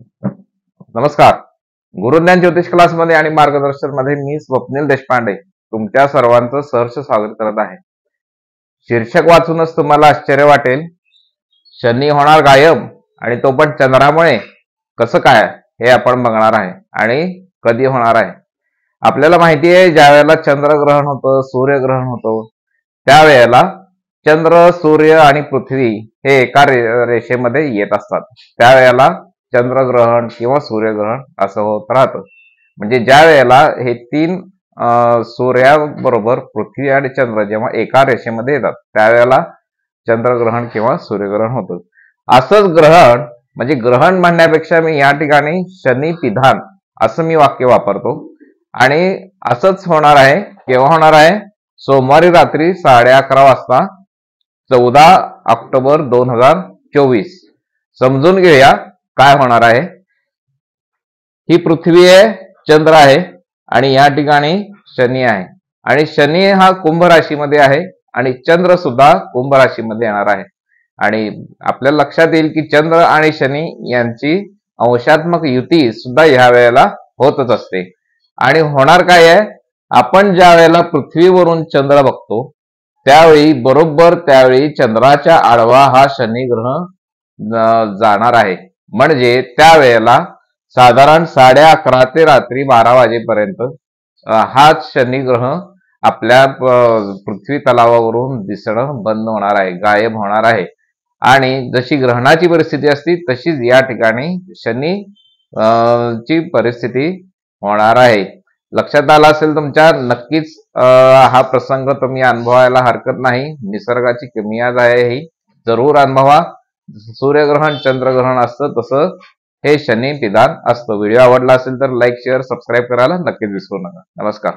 नमस्कार. गुरुज्ञान ज्योतिष क्लासमध्ये आणि मार्गदर्शनमध्ये मी स्वप्नील देशपांडे तुमच्या सर्वांचं सहर्ष स्वागत करत आहे. शीर्षक वाचूनच तुम्हाला आश्चर्य वाटेल. शनी होणार गायब आणि तो पण चंद्रामुळे. कसं काय हे आपण बघणार आहे आणि कधी होणार आहे? आपल्याला माहिती आहे ज्या वेळेला चंद्रग्रहण होतं सूर्यग्रहण होतं त्यावेळेला चंद्र सूर्य आणि पृथ्वी हे एका रे- रेषेमध्ये येत असतात. त्यावेळेला चंद्रग्रहण किंवा सूर्यग्रहण असं होत राहतं. म्हणजे ज्या वेळेला हे तीन सूर्याबरोबर पृथ्वी आणि चंद्र जेव्हा एका रेषेमध्ये येतात त्यावेळेला चंद्रग्रहण किंवा सूर्यग्रहण होतं. असंच ग्रहण म्हणजे ग्रहण म्हणण्यापेक्षा मी या ठिकाणी शनी पिधान असं मी वाक्य वापरतो. आणि असंच होणार आहे केव्हा होणार आहे? सोमवारी रात्री साडे अकरा वाजता चौदा ऑक्टोबर दोन हजार चोवीस. समजून घेऊया काय होणार आहे? ही पृथ्वी आहे चंद्र आहे आणि या ठिकाणी शनी आहे. आणि शनी हा कुंभ राशीमध्ये आहे आणि चंद्र सुद्धा कुंभ राशीमध्ये येणार आहे. आणि आपल्या लक्षात येईल की चंद्र आणि शनी यांची अंशात्मक युती सुद्धा ह्या वेळेला होतच असते. आणि होणार काय आहे? आपण ज्या वेळेला पृथ्वीवरून चंद्र बघतो त्यावेळी बरोबर त्यावेळी चंद्राच्या आडवा हा शनी ग्रह जाणार आहे. म्हणजे त्यावेळेला साधारण साडे अकरा ते रात्री बारा वाजेपर्यंत हाच हा शनी आपल्या पृथ्वी तलावावरून दिसणं बंद होणार आहे गायब होणार आहे. आणि जशी ग्रहणाची परिस्थिती असती तशीच या ठिकाणी शनी ची परिस्थिती होणार आहे. लक्षात आला असेल तुमच्या नक्कीच हा प्रसंग तुम्ही अनुभवायला हरकत नाही. निसर्गाची किमियाज आहे ही. जरूर अनुभवा. सूर्यग्रहण चंद्रग्रहण असतं तसं हे शनी निदान असतं. व्हिडिओ आवडला असेल तर लाईक शेअर सबस्क्राईब करायला नक्कीच विसरू नका. नमस्कार.